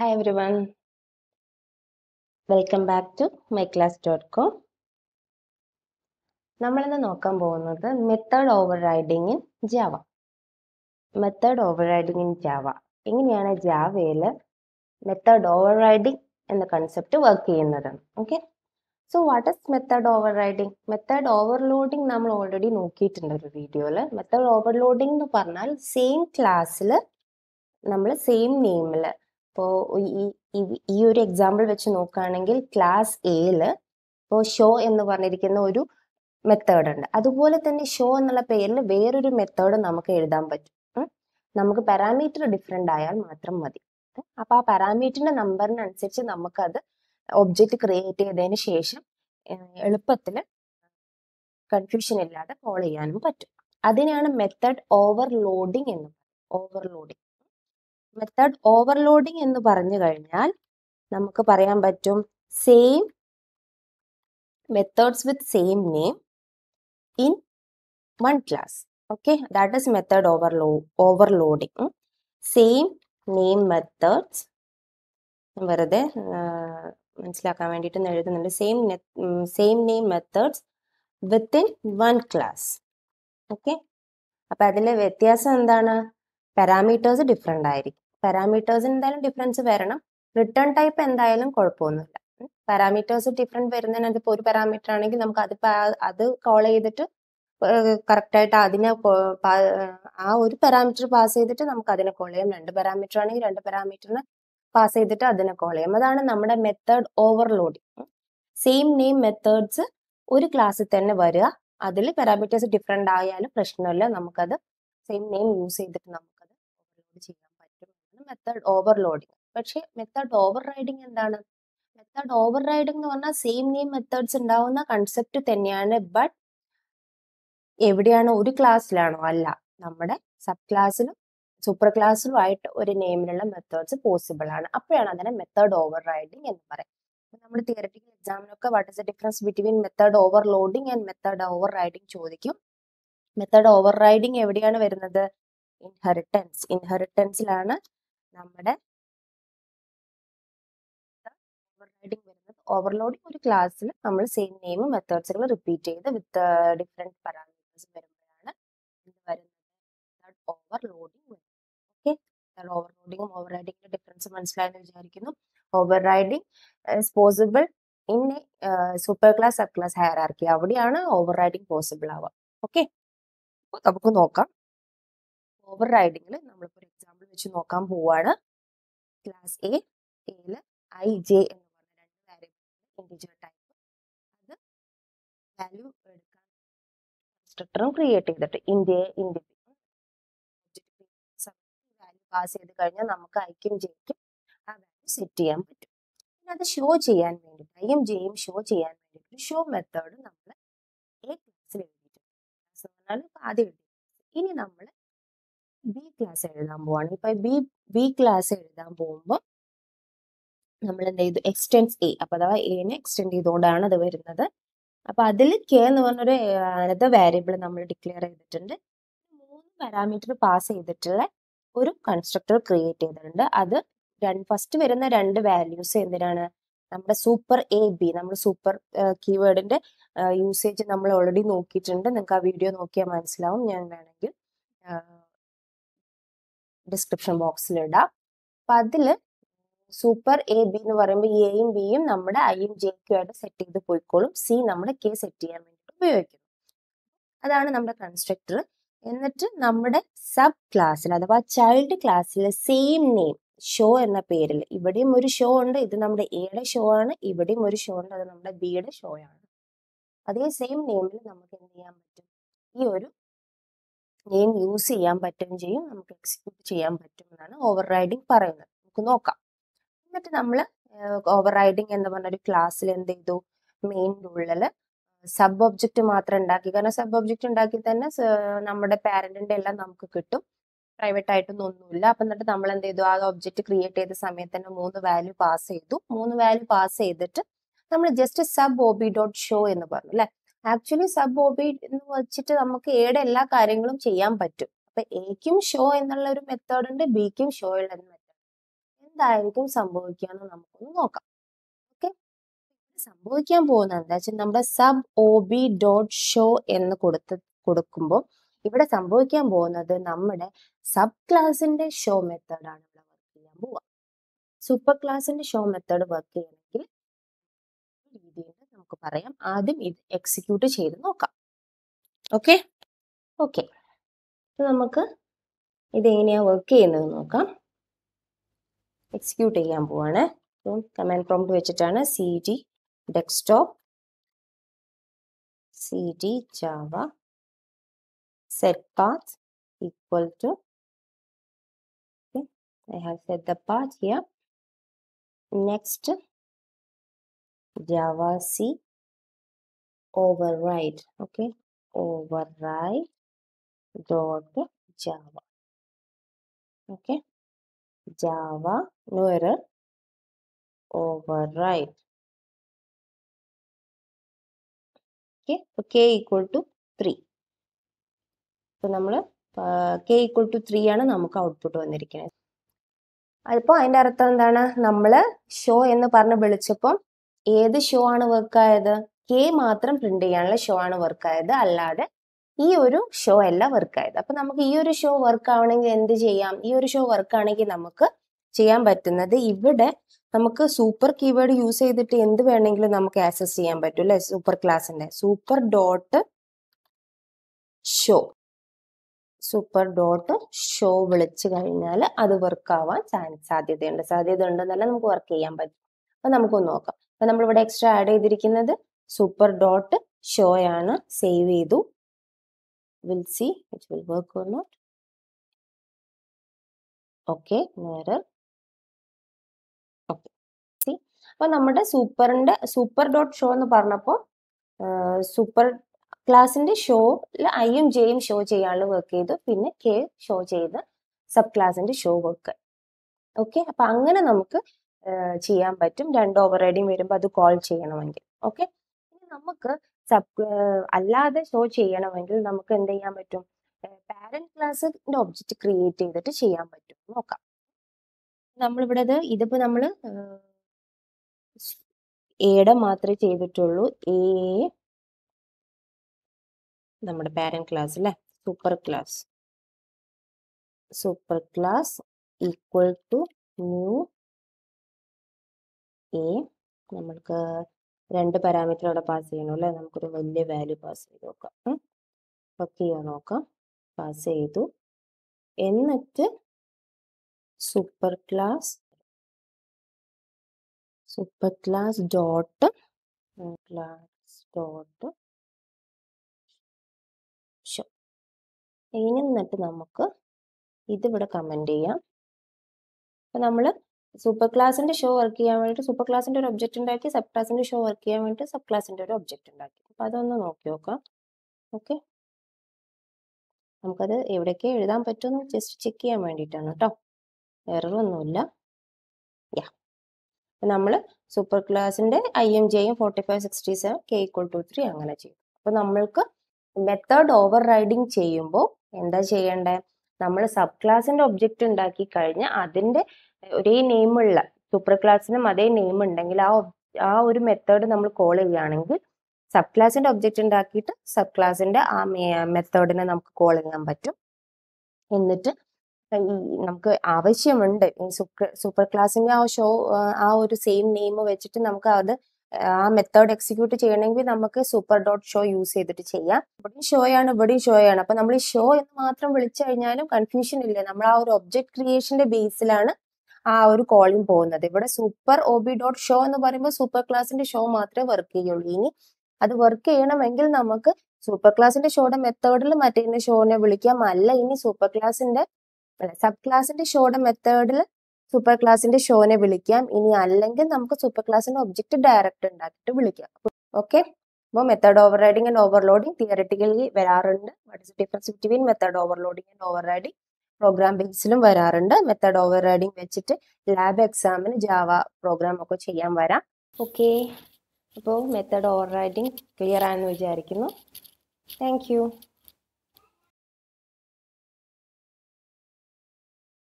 Hi everyone, welcome back to myclass.com. നമ്മളിന്ന് നോക്കാൻ പോകുന്നത് method overriding in Java method overriding in Java എങ്ങനെയാണ് ജാവയിൽ മെത്തേഡ് ഓവർ റൈഡിങ് എന്ന കൺസെപ്റ്റ് വർക്ക് ചെയ്യുന്നത്? Okay so what is method overriding method overloading നമ്മൾ already നോക്കിയിട്ടുണ്ട് ഒരു വീഡിയോയിൽ മെത്തേഡ് ഓവർലോഡിംഗ് എന്ന് പറഞ്ഞാൽ സെയിം ക്ലാസ്സിൽ നമ്മൾ സെയിം നെയിമിൽ ഇപ്പോൾ ഈ ഒരു എക്സാമ്പിൾ വെച്ച് നോക്കുകയാണെങ്കിൽ ക്ലാസ് എയിൽ ഇപ്പോൾ ഷോ എന്ന് പറഞ്ഞിരിക്കുന്ന ഒരു മെത്തേഡ് ഉണ്ട്. അതുപോലെ തന്നെ ഷോ എന്നുള്ള പേരിൽ വേറൊരു മെത്തേഡ് നമുക്ക് എഴുതാൻ പറ്റും. നമുക്ക് പാരാമീറ്റർ ഡിഫറെന്റ് ആയാൽ മാത്രം മതി. അപ്പൊ ആ പാരാമീറ്ററിന്റെ നമ്പറിനനുസരിച്ച് നമുക്കത് ഒബ്ജക്റ്റ് ക്രിയേറ്റ് ചെയ്തതിന് ശേഷം എളുപ്പത്തിൽ കൺഫ്യൂഷൻ ഇല്ലാതെ കോൾ ചെയ്യാനും പറ്റും. അതിനാണ് മെത്തേഡ് ഓവർലോഡിംഗ് എന്ന് ഓവർലോഡിങ് മെത്തേഡ് ഓവർലോഡിംഗ് എന്ന് പറഞ്ഞു കഴിഞ്ഞാൽ നമുക്ക് പറയാൻ പറ്റും same methods with same name in one class okay that is method overload overloading same name methods വെറുതെ മനസ്സിലാക്കാൻ വേണ്ടിയിട്ട് എഴുതുന്നുണ്ട്. Same same name methods within one class okay അപ്പൊ അതിലെ വ്യത്യാസം എന്താണ്? പാരാമീറ്റേഴ്സ് ഡിഫറെന്റ് ആയിരിക്കും. പാരാമീറ്റേഴ്സിന് എന്തായാലും ഡിഫറൻസ് വരണം. റിട്ടേൺ ടൈപ്പ് എന്തായാലും കുഴപ്പമൊന്നുമില്ല. പാരാമീറ്റേഴ്സ് ഡിഫറെന്റ് വരുന്നതിനകത്ത് ഇപ്പോൾ ഒരു പാരാമീറ്റർ ആണെങ്കിൽ നമുക്ക് അത് അത് കോൾ ചെയ്തിട്ട് കറക്റ്റായിട്ട് അതിനെ ആ ഒരു പാരാമീറ്റർ പാസ് ചെയ്തിട്ട് നമുക്ക് അതിനെ കോൾ ചെയ്യാം. രണ്ട് പാരാമീറ്റർ ആണെങ്കിൽ രണ്ട് പാരാമീറ്ററിനെ പാസ് ചെയ്തിട്ട് അതിനെ കോൾ ചെയ്യാം. അതാണ് നമ്മുടെ method overloading same name methods ഒരു ക്ലാസ്സിൽ തന്നെ വരിക. അതിൽ പാരാമീറ്റേഴ്സ് ഡിഫറെന്റ് ആയാലും പ്രശ്നമില്ല. നമുക്കത് സെയിം നെയിം യൂസ് ചെയ്തിട്ട് പറ്റും മെത്തേഡ് ഓവർലോഡിങ് പക്ഷേ മെത്തേഡ് ഓവർ റൈഡിങ് എന്താണ്? മെത്തേഡ് ഓവർ റൈഡിങ് എന്ന് പറഞ്ഞാൽ സെയിം നെയിം മെത്തേഡ്സ് ഉണ്ടാവുന്ന കൺസെപ്റ്റ് തന്നെയാണ്. ബട്ട് എവിടെയാണോ? ഒരു ക്ലാസ്സിലാണോ അല്ല. നമ്മുടെ സബ് ക്ലാസ്സിലും സൂപ്പർ ക്ലാസ്സിലും ആയിട്ട് ഒരു നെയിമിലുള്ള മെത്തേഡ്സ് പോസിബിൾ ആണ്. അപ്പോഴാണ് അതിനെ മെത്തേഡ് ഓവർ റൈഡിങ് എന്ന് പറയുന്നത് നമ്മൾ theoretical എക്സാമിനൊക്കെ what is the difference between method overloading and method overriding ചോദിക്കും. മെത്തേഡ് ഓവർ റൈഡിങ് എവിടെയാണ് വരുന്നത്? ഇൻഹെറിറ്റൻസ് ഇൻഹെറിറ്റൻസിലാണ് നമ്മുടെ ഓവർ റൈഡിങ് വരുന്നത് ഓവർലോഡിങ് ഒരു ക്ലാസ്സിൽ നമ്മൾ സെയിം നെയിം മെത്തേഡ്സുകൾ റിപ്പീറ്റ് ചെയ്ത് വിത്ത് ഡിഫറെന്റ് പാരാമീറ്റേഴ്സ് വരുമ്പോഴാണ് എന്ത് വരുന്നത്? ഓവർലോഡിങ് ഓക്കെ ഓവർലോഡിങ്ങും ഓവർ റൈഡിങ്ങിന്റെ ഡിഫറൻസ് മനസ്സിലായെന്ന് വിചാരിക്കുന്നു. Overriding is possible in super class sub class hierarchy അവിടെയാണ് ഓവർ റൈഡിങ് പോസിബിൾ ആവുക ഓക്കെ നമുക്ക് നോക്കാം. ഓവർ റൈഡിങ്ങിൽ നമ്മളിപ്പോൾ വെച്ച് നോക്കാൻ പോവാണ്. ക്ലാസ് എ എയിൽ ഐ ജെ എന്ന് പറഞ്ഞ രണ്ട് വാരിയബിൾ ഇൻഡിജർ ടൈപ്പ് അത് വാല്യൂ എടുക്കാൻ കൺസ്ട്രക്ടറും ക്രിയേറ്റ് ചെയ്തിട്ട് ഇന്ത്യയെ ഇന്ത്യ വാല്യൂ പാസ് ചെയ്ത് കഴിഞ്ഞാൽ നമുക്ക് ഐക്കും ജെയ്ക്കും ആ വാല്യൂ സെറ്റ് ചെയ്യാൻ പറ്റും. പിന്നെ അത് ഷോ ചെയ്യാൻ വേണ്ടിയിട്ട് ഐയും ജെയും ഷോ ചെയ്യാൻ വേണ്ടിയിട്ട് ഷോ മെത്തേഡ് നമ്മൾ എ ക്ലാസ്സിൽ എഴുതിയിട്ടുണ്ട്. ക്ലാസ് എന്ന് പറഞ്ഞാൽ ആദ്യം എഴുതി ഇനി നമ്മൾ ബി ക്ലാസ് എഴുതാൻ പോവാണ്. ഇപ്പൊ ബി ബി ക്ലാസ് എഴുതാൻ പോകുമ്പോൾ നമ്മൾ എന്ത് ചെയ്തു? എക്സ്റ്റെൻസ് എ അപ്പൊ അഥവാ എനെ എക്സ്റ്റെൻഡ് ചെയ്തുകൊണ്ടാണ് അത് വരുന്നത്. അപ്പൊ അതിൽ കെ എന്ന് പറഞ്ഞൊരു അനത വേരിയബിൾ നമ്മൾ ഡിക്ലെയർ ചെയ്തിട്ടുണ്ട്. മൂന്ന് പാരാമീറ്റർ പാസ് ചെയ്തിട്ടുള്ള ഒരു കൺസ്ട്രക്ടർ ക്രിയേറ്റ് ചെയ്തിട്ടുണ്ട്. അത് രണ്ട് ഫസ്റ്റ് വരുന്ന രണ്ട് വാല്യൂസ് എന്തിനാണ്? നമ്മുടെ സൂപ്പർ എ ബി നമ്മൾ സൂപ്പർ കീവേഡിന്റെ യൂസേജ് നമ്മൾ ഓൾറെഡി നോക്കിയിട്ടുണ്ട്. നിങ്ങൾക്ക് ആ വീഡിയോ നോക്കിയാൽ മനസ്സിലാവും. ഞാൻ വേണമെങ്കിൽ ഡിസ്ക്രിപ്ഷൻ ബോക്സിൽ ഇടാം. അപ്പൊ അതിൽ സൂപ്പർ എ ബി എന്ന് പറയുമ്പോൾ എയും ബിയും നമ്മുടെ ഐയും ജെക്കും ആയിട്ട് സെറ്റ് ചെയ്ത് പോയിക്കോളും. സി നമ്മുടെ കെ സെറ്റ് ചെയ്യാൻ വേണ്ടി ഉപയോഗിക്കുന്നു. അതാണ് നമ്മുടെ കൺസ്ട്രക്ടർ എന്നിട്ട് നമ്മുടെ സബ് ക്ലാസ്സിൽ അഥവാ ചൈൽഡ് ക്ലാസ്സിൽ സെയിം നെയിം ഷോ എന്ന പേരിൽ ഇവിടെയും ഒരു ഷോ ഉണ്ട്. ഇത് നമ്മുടെ എയുടെ ഷോ ആണ്. ഇവിടെയും ഒരു ഷോ ഉണ്ട്. അത് നമ്മുടെ ബിയുടെ ഷോ ആണ്. അതേ സെയിം നെയിമിൽ നമുക്ക് എന്ത് ചെയ്യാൻ പറ്റും? ഈ ഒരു നെയിം യൂസ് ചെയ്യാൻ പറ്റുകയും ചെയ്യും നമുക്ക് എക്സിക്യൂട്ട് ചെയ്യാൻ പറ്റും എന്നാണ് ഓവർ റൈഡിങ് പറയുന്നത്. നമുക്ക് നോക്കാം. എന്നിട്ട് നമ്മൾ ഓവർ റൈഡിങ് എന്ന് പറഞ്ഞ ഒരു ക്ലാസ്സിൽ എന്ത് ചെയ്തു? മെയിന്റെ ഉള്ളിൽ സബ് ഒബ്ജക്റ്റ് മാത്രം ഉണ്ടാക്കി. കാരണം സബ് ഒബ്ജക്റ്റ് ഉണ്ടാക്കി തന്നെ നമ്മുടെ പാരന്റിന്റെ എല്ലാം നമുക്ക് കിട്ടും. പ്രൈവറ്റ് ആയിട്ടൊന്നും ഒന്നുമില്ല. അപ്പം എന്നിട്ട് നമ്മൾ എന്ത് ചെയ്തു? ആ ഒബ്ജക്റ്റ് ക്രിയേറ്റ് ചെയ്ത സമയത്ത് തന്നെ മൂന്ന് വാല്യൂ പാസ് ചെയ്തു. മൂന്ന് വാല്യൂ പാസ് ചെയ്തിട്ട് നമ്മൾ just sub O B dot show എന്ന് പറഞ്ഞു അല്ലെ? ആക്ച്വലി സബ് ഒബി എന്ന് വെച്ചിട്ട് നമുക്ക് എയുടെ എല്ലാ കാര്യങ്ങളും ചെയ്യാൻ പറ്റും. അപ്പൊ എക്കും ഷോ എന്നുള്ള ഒരു മെത്തേഡ് ഉണ്ട് ബിക്കും ഷോ ഉള്ള മെത്തേഡ് എന്തായിരിക്കും സംഭവിക്കാന്ന് നമുക്കൊന്ന് നോക്കാം. ഓക്കെ സംഭവിക്കാൻ പോകുന്നത് എന്താ വെച്ചാൽ നമ്മുടെ sub O B dot show എന്ന് കൊടുത്ത് കൊടുക്കുമ്പോൾ ഇവിടെ സംഭവിക്കാൻ പോകുന്നത് നമ്മുടെ സബ് ക്ലാസിന്റെ ഷോ മെത്തേഡാണ് ഇവിടെ വർക്ക് ചെയ്യാൻ പോവുക സൂപ്പർ ക്ലാസിന്റെ ഷോ മെത്തേഡ് വർക്ക് ചെയ്യണമെങ്കിൽ നമുക്ക് പറയാം. ആദ്യം ഇത് എക്സിക്യൂട്ട് ചെയ്ത് നോക്കാം. ഓക്കെ ഓക്കെ നമുക്ക് ഇത് എങ്ങനെയാ വർക്ക് ചെയ്യുന്നത് നോക്കാം. എക്സിക്യൂട്ട് ചെയ്യാൻ പോവാണ്. കമാൻഡ് പ്രോംപ്റ്റ് വെച്ചിട്ടാണ് C D desktop C D Java set path equal to I have set the path here. Next, Java C override. Okay, override dot Java. Okay, Java no error override. Okay, so k equal to 3. So നമ്മൾ k equal to 3 ആണ് നമുക്ക് output വന്നിരിക്കുന്നത് അതിപ്പോൾ അതിന്റെ അർത്ഥം എന്താണ് നമ്മൾ show എന്ന് പറഞ്ഞ് വിളിച്ചപ്പം ഏത് ഷോ ആണ് വർക്ക് ആയത്? കെ മാത്രം പ്രിന്റ് ചെയ്യാനുള്ള ഷോ ആണ് വർക്ക് ആയത്. അല്ലാതെ ഈ ഒരു ഷോ അല്ല വർക്ക് ആയത്. അപ്പൊ നമുക്ക് ഈ ഒരു ഷോ വർക്ക് ആവണമെങ്കിൽ എന്ത് ചെയ്യാം? ഈ ഒരു ഷോ വർക്ക് ആണെങ്കിൽ നമുക്ക് ചെയ്യാൻ പറ്റുന്നത് ഇവിടെ നമുക്ക് സൂപ്പർ കീവേഡ് യൂസ് ചെയ്തിട്ട് എന്ത് വേണമെങ്കിലും നമുക്ക് ആക്സസ് ചെയ്യാൻ പറ്റും അല്ലെ? സൂപ്പർ ക്ലാസിന്റെ super dot show super dot show വിളിച്ചു കഴിഞ്ഞാൽ അത് വർക്ക് ആവാൻ സാധ്യതയുണ്ട്. സാധ്യത ഉണ്ടെന്നല്ല നമുക്ക് വർക്ക് ചെയ്യാൻ പറ്റും. അപ്പൊ നമുക്കൊന്ന് നോക്കാം. നമ്മളിവിടെ എക്സ്ട്രാ ആഡ് ചെയ്തിരിക്കുന്നത് സൂപ്പർ ഡോട്ട് ഷോ ആണ്. സേവ് ചെയ്തു. Will see it will work or not okay നേരെ ഓക്കെ സി അപ്പൊ നമ്മുടെ സൂപ്പറിന്റെ സൂപ്പർ ഡോട്ട് ഷോ എന്ന് പറഞ്ഞപ്പോൾ സൂപ്പർ ക്ലാസിന്റെ ഷോ ഐയും ജെയും ഷോ ചെയ്യാനുള്ള വർക്ക് ചെയ്തു. പിന്നെ കെ ഷോ ചെയ്ത് സബ് ക്ലാസിന്റെ ഷോ വർക്ക് ഓക്കെ അപ്പൊ അങ്ങനെ നമുക്ക് ചെയ്യാൻ പറ്റും. രണ്ട് ഓവർ റൈഡിങ് വരുമ്പോൾ അത് കോൾ ചെയ്യണമെങ്കിൽ. ഓക്കെ ഇനി നമുക്ക് സബ് അല്ലാതെ ഷോ ചെയ്യണമെങ്കിൽ നമുക്ക് എന്ത് ചെയ്യാൻ പറ്റും? പാരന്റ് ക്ലാസ്സിന്റെ ഒബ്ജക്റ്റ് ക്രിയേറ്റ് ചെയ്തിട്ട് ചെയ്യാൻ പറ്റും. നോക്കാം. നമ്മളിവിടെ ഇത് ഇതിപ്പോ നമ്മൾ എയുടെ മാത്രമേ ചെയ്തിട്ടുള്ളൂ? എ നമ്മുടെ പാരന്റ് ക്ലാസ് അല്ലെ super class super class equal to new A നമ്മൾക്ക് രണ്ട് പാരാമീറ്റർ അവിടെ പാസ് ചെയ്യണം അല്ലേ? നമുക്കൊരു വലിയ വാല്യൂ പാസ് ചെയ്ത് നോക്കാം. ചെയ്യാൻ നോക്കാം. പാസ് ചെയ്തു. എന്നിട്ട് super class super class dot class dot എന്നിട്ട് നമുക്ക് ഇതിവിടെ കമന്റ് ചെയ്യാം. അപ്പം നമ്മൾ സൂപ്പർ ക്ലാസിന്റെ ഷോ വർക്ക് ചെയ്യാൻ വേണ്ടിയിട്ട് സൂപ്പർ ക്ലാസിന്റെ ഒരു ഒബ്ജക്റ്റ് ഉണ്ടാക്കി സബ് ക്ലാസിന്റെ ഷോ വർക്ക് ചെയ്യാൻ വേണ്ടിയിട്ട് സബ് ക്ലാസിന്റെ ഒരു ഒബ്ജക്റ്റ് ഉണ്ടാക്കി. അപ്പൊ അതൊന്ന് നോക്കി നോക്കാം. ഓക്കെ നമുക്കത് എവിടെയൊക്കെ എഴുതാൻ പറ്റുമെന്ന് ജസ്റ്റ് ചെക്ക് ചെയ്യാൻ വേണ്ടിയിട്ടാണ് കേട്ടോ എററൊന്നുമില്ല യാ നമ്മൾ സൂപ്പർ ക്ലാസിന്റെ I M ജെയും forty five sixty seven K equal to three അങ്ങനെ ചെയ്യും. അപ്പൊ നമ്മൾക്ക് മെത്തേഡ് ഓവർ റൈഡിങ് ചെയ്യുമ്പോൾ എന്താ ചെയ്യേണ്ടത് നമ്മൾ സബ് ക്ലാസിന്റെ ഒബ്ജക്റ്റ് ഉണ്ടാക്കി കഴിഞ്ഞാൽ അതിന്റെ ഒരേ നെയിമുള്ള സൂപ്പർ ക്ലാസ്സിനും അതേ നെയിം ഉണ്ടെങ്കിൽ ആ ആ ഒരു മെത്തേഡ് നമ്മൾ കോൾ ചെയ്യുകയാണെങ്കിൽ സബ് ക്ലാസിന്റെ ഒബ്ജക്റ്റ് ഉണ്ടാക്കിയിട്ട് സബ് ക്ലാസിന്റെ ആ മെത്തേഡിനെ നമുക്ക് കോൾ ചെയ്യാൻ പറ്റും. എന്നിട്ട് ഈ നമുക്ക് ആവശ്യമുണ്ട്. ഈ സൂപ്പർ സൂപ്പർ ക്ലാസിന്റെ ആ ഷോ ആ ഒരു സെയിം നെയിം വെച്ചിട്ട് നമുക്ക് അത് ആ മെത്തേഡ് എക്സിക്യൂട്ട് ചെയ്യണമെങ്കിൽ നമുക്ക് സൂപ്പർ ഡോട്ട് ഷോ യൂസ് ചെയ്തിട്ട് ചെയ്യാം. ഇവിടെയും ഷോ ആണ് ഇവിടെയും ഷോ ആണ്. അപ്പൊ നമ്മൾ ഈ ഷോ എന്ന് മാത്രം വിളിച്ചു കഴിഞ്ഞാലും കൺഫ്യൂഷൻ ഇല്ല. നമ്മൾ ആ ഒരു ഒബ്ജക്ട് ക്രിയേഷന്റെ ബേസിലാണ് ആ ഒരു കോളിംഗ് പോകുന്നത്. ഇവിടെ super O B dot show എന്ന് പറയുമ്പോൾ സൂപ്പർ ക്ലാസിന്റെ ഷോ മാത്രമേ വർക്ക് ചെയ്യുള്ളൂ. ഇനി അത് വർക്ക് ചെയ്യണമെങ്കിൽ നമുക്ക് സൂപ്പർ ക്ലാസിന്റെ ഷോയുടെ മെത്തേഡിൽ മറ്റേ ഷോനെ വിളിക്കാം. അല്ല ഇനി സൂപ്പർ ക്ലാസിന്റെ സബ് ക്ലാസിന്റെ ഷോയുടെ മെത്തേഡിൽ സൂപ്പർ ക്ലാസിന്റെ ഷോനെ വിളിക്കാം. ഇനി അല്ലെങ്കിൽ നമുക്ക് സൂപ്പർ ക്ലാസിന്റെ ഒബ്ജക്റ്റ് ഡയറക്റ്റ് ഉണ്ടാക്കിയിട്ട് വിളിക്കാം. ഓക്കെ അപ്പോൾ method overriding and overloading theoretically വരാറുണ്ട്. What is difference between method overloading and overriding program ബേസിലും വരാറുണ്ട്. മെത്തേഡ് ഓവർ റൈഡിങ് വെച്ചിട്ട് ലാബ് എക്സാമിന് ജാവ പ്രോഗ്രാം ഒക്കെ ചെയ്യാൻ വരാം. ഓക്കെ അപ്പോൾ മെത്തേഡ് ഓവർ റൈഡിങ് ക്ലിയർ ആണെന്ന് വിചാരിക്കുന്നു. താങ്ക്